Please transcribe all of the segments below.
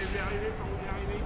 vous devez arriver par où vous arriver?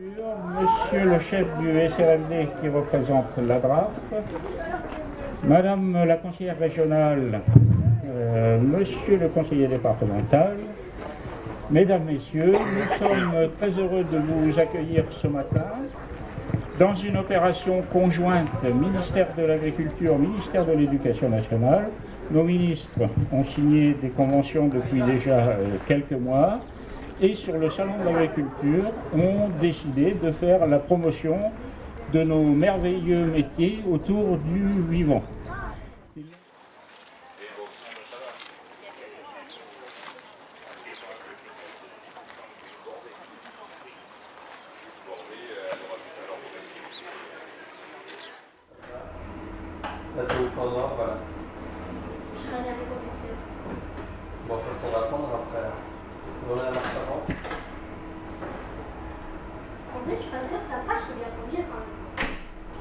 Monsieur le chef du SRMD qui représente la DRAF, Madame la conseillère régionale, euh, Monsieur le conseiller départemental, Mesdames, Messieurs, nous sommes très heureux de vous accueillir ce matin dans une opération conjointe ministère de l'Agriculture, ministère de l'Éducation nationale. Nos ministres ont signé des conventions depuis déjà euh, quelques mois et sur le Salon de l'Agriculture ont décidé de faire la promotion de nos merveilleux métiers autour du vivant. La tour pendant, voilà. Je serais jamais concentrée. Bon, faut le temps d'apprendre après. On a. En fait, je peux dire, ça passe, c'est bien conduire quand même.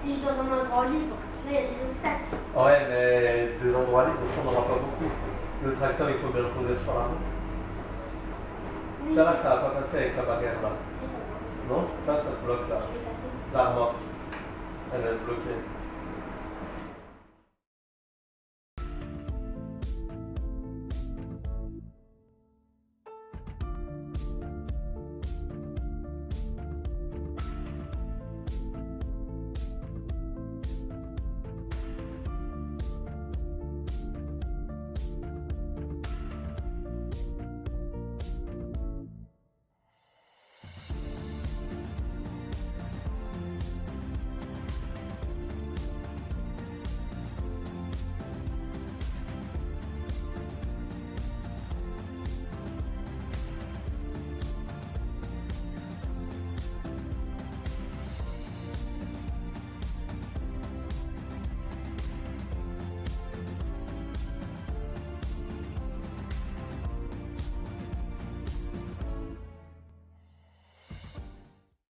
Si je suis dans un endroit libre, là, il y a des obstacles. Ouais, mais deux endroits libres, on n'en aura pas beaucoup. Le tracteur, il faut bien le poser sur la route. Oui, Ça, là, ça va pas passer avec la barrière là. ça. Non, ça, ça bloque là. Je vais passer. La remorque. Elle est bloquée.